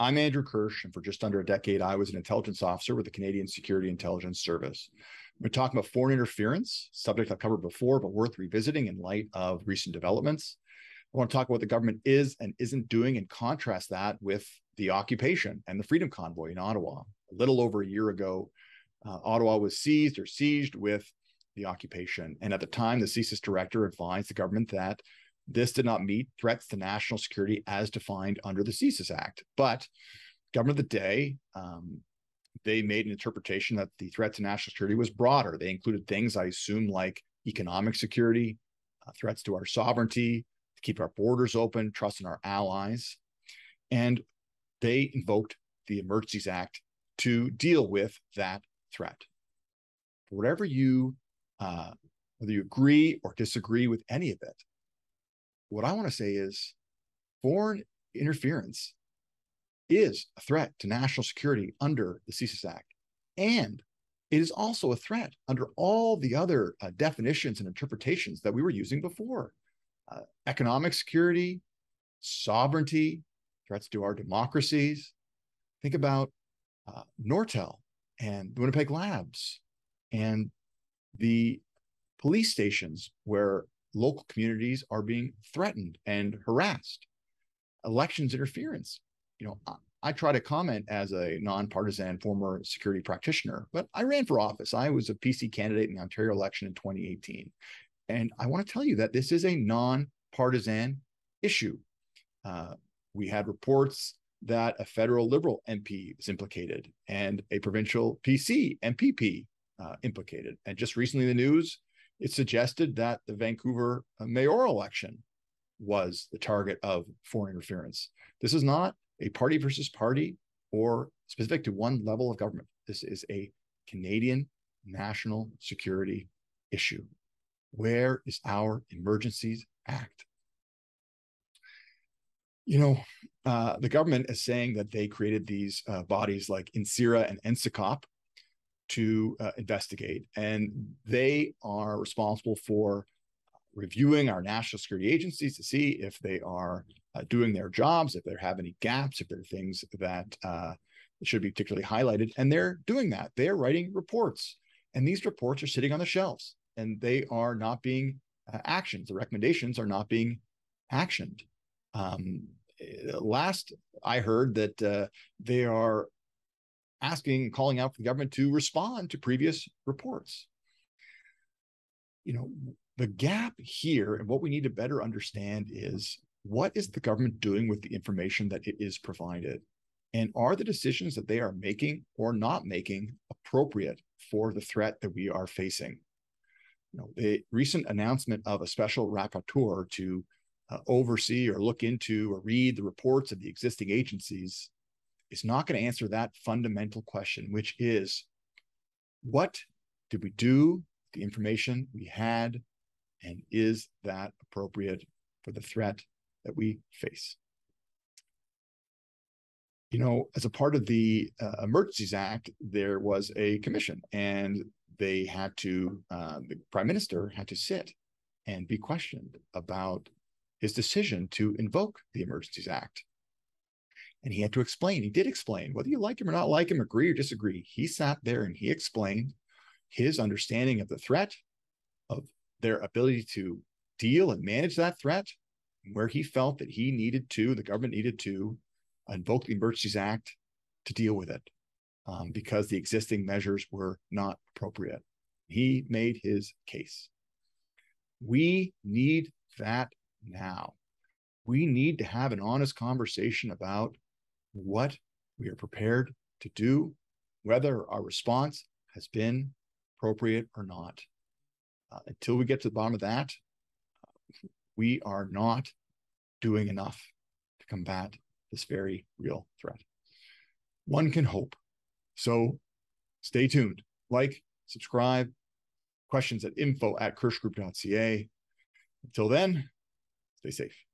I'm Andrew Kirsch, and for just under a decade, I was an intelligence officer with the Canadian Security Intelligence Service. We're talking about foreign interference, subject I've covered before, but worth revisiting in light of recent developments. I want to talk about what the government is and isn't doing and contrast that with the occupation and the Freedom Convoy in Ottawa. A little over a year ago, uh, Ottawa was seized or sieged with the occupation. And at the time, the CSIS director advised the government that this did not meet threats to national security as defined under the CSIS Act. But government of the day, um, they made an interpretation that the threat to national security was broader. They included things, I assume, like economic security, uh, threats to our sovereignty, to keep our borders open, trust in our allies. And they invoked the Emergencies Act to deal with that threat. Whatever you, uh, whether you agree or disagree with any of it, what I want to say is foreign interference is a threat to national security under the CSIS Act. And it is also a threat under all the other uh, definitions and interpretations that we were using before uh, economic security, sovereignty, threats to our democracies. Think about uh, Nortel and Winnipeg Labs and the police stations where local communities are being threatened and harassed. Elections interference. You know, I, I try to comment as a nonpartisan former security practitioner, but I ran for office. I was a PC candidate in the Ontario election in 2018. And I want to tell you that this is a nonpartisan issue. Uh, we had reports that a federal liberal MP is implicated and a provincial PC MPP uh, implicated. And just recently, the news it suggested that the Vancouver uh, mayoral election was the target of foreign interference. This is not a party versus party or specific to one level of government. This is a Canadian national security issue. Where is our Emergencies Act? You know, uh, the government is saying that they created these uh, bodies like NSIRA and NSICOP to uh, investigate. And they are responsible for reviewing our national security agencies to see if they are uh, doing their jobs, if they have any gaps, if there are things that uh, should be particularly highlighted. And they're doing that. They're writing reports. And these reports are sitting on the shelves and they are not being uh, actioned. The recommendations are not being actioned. Um, last I heard that uh, they are asking, calling out for the government to respond to previous reports. You know, the gap here and what we need to better understand is what is the government doing with the information that it is provided? And are the decisions that they are making or not making appropriate for the threat that we are facing? You know, the recent announcement of a special rapporteur to uh, oversee or look into or read the reports of the existing agencies is not going to answer that fundamental question, which is what did we do the information we had, and is that appropriate for the threat that we face? You know, as a part of the uh, Emergencies Act, there was a commission, and they had to, uh, the prime minister had to sit and be questioned about his decision to invoke the Emergencies Act. And he had to explain. He did explain, whether you like him or not like him, agree or disagree. He sat there and he explained his understanding of the threat, of their ability to deal and manage that threat, where he felt that he needed to, the government needed to invoke the Emergencies Act to deal with it um, because the existing measures were not appropriate. He made his case. We need that now. We need to have an honest conversation about what we are prepared to do, whether our response has been appropriate or not. Uh, until we get to the bottom of that, we are not doing enough to combat this very real threat. One can hope. So stay tuned. Like, subscribe, questions at info at kirschgroup.ca. Until then, stay safe.